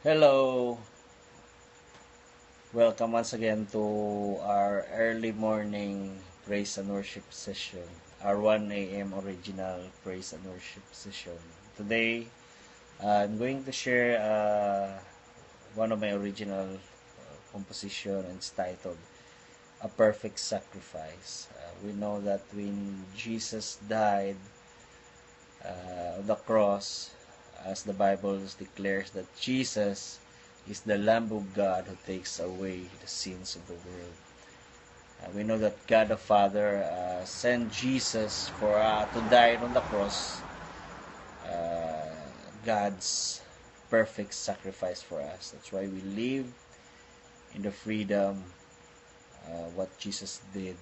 Hello. Welcome once again to our early morning praise and worship session. Our 1 a.m. original praise and worship session. Today, uh, I'm going to share uh, one of my original uh, composition it's titled A Perfect Sacrifice. Uh, we know that when Jesus died uh, on the cross, as the Bible declares that Jesus is the Lamb of God who takes away the sins of the world. Uh, we know that God the Father uh, sent Jesus for uh, to die on the cross. Uh, God's perfect sacrifice for us. That's why we live in the freedom uh, what Jesus did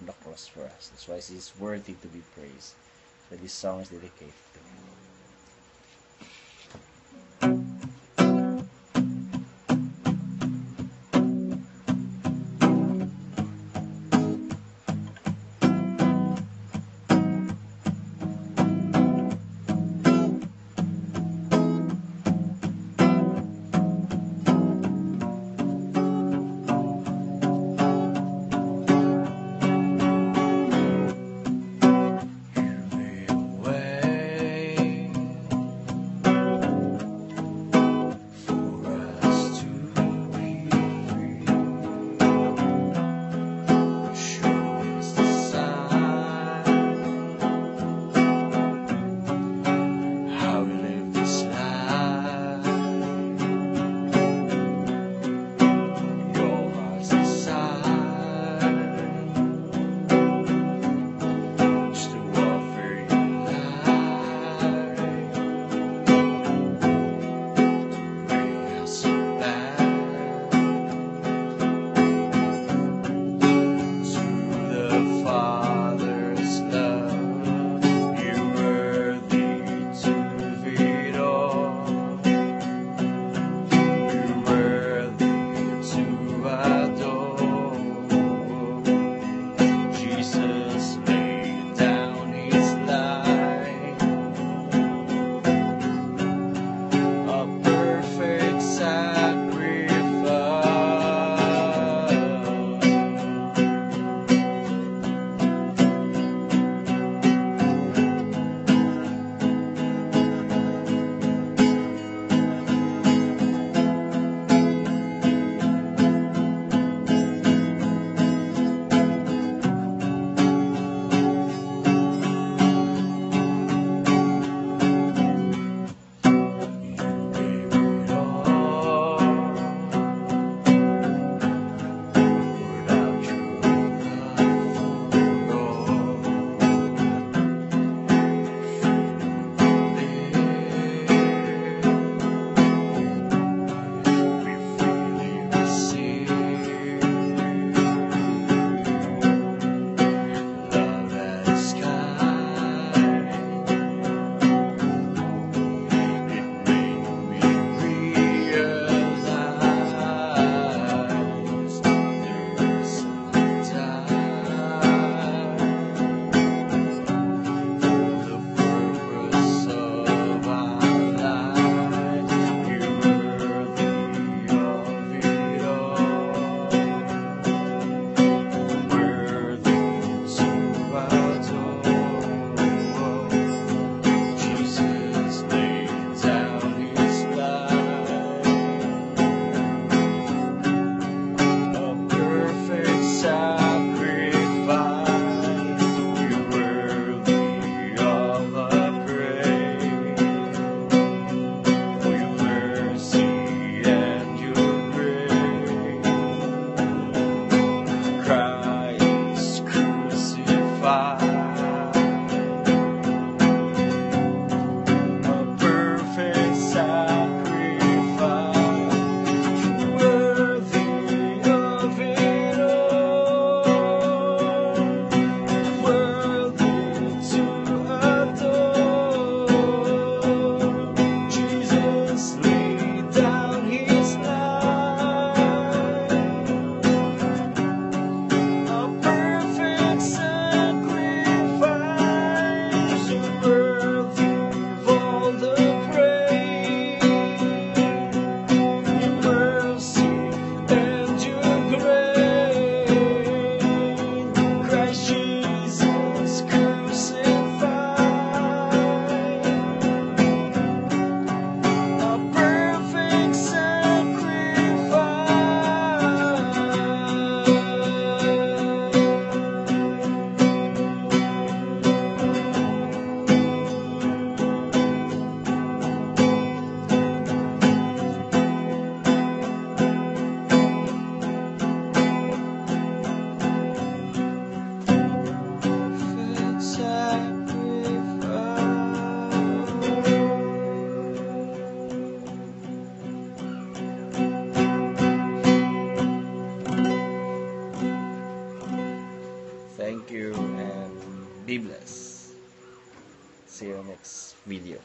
on the cross for us. That's why He's worthy to be praised. So this song is dedicated. next video.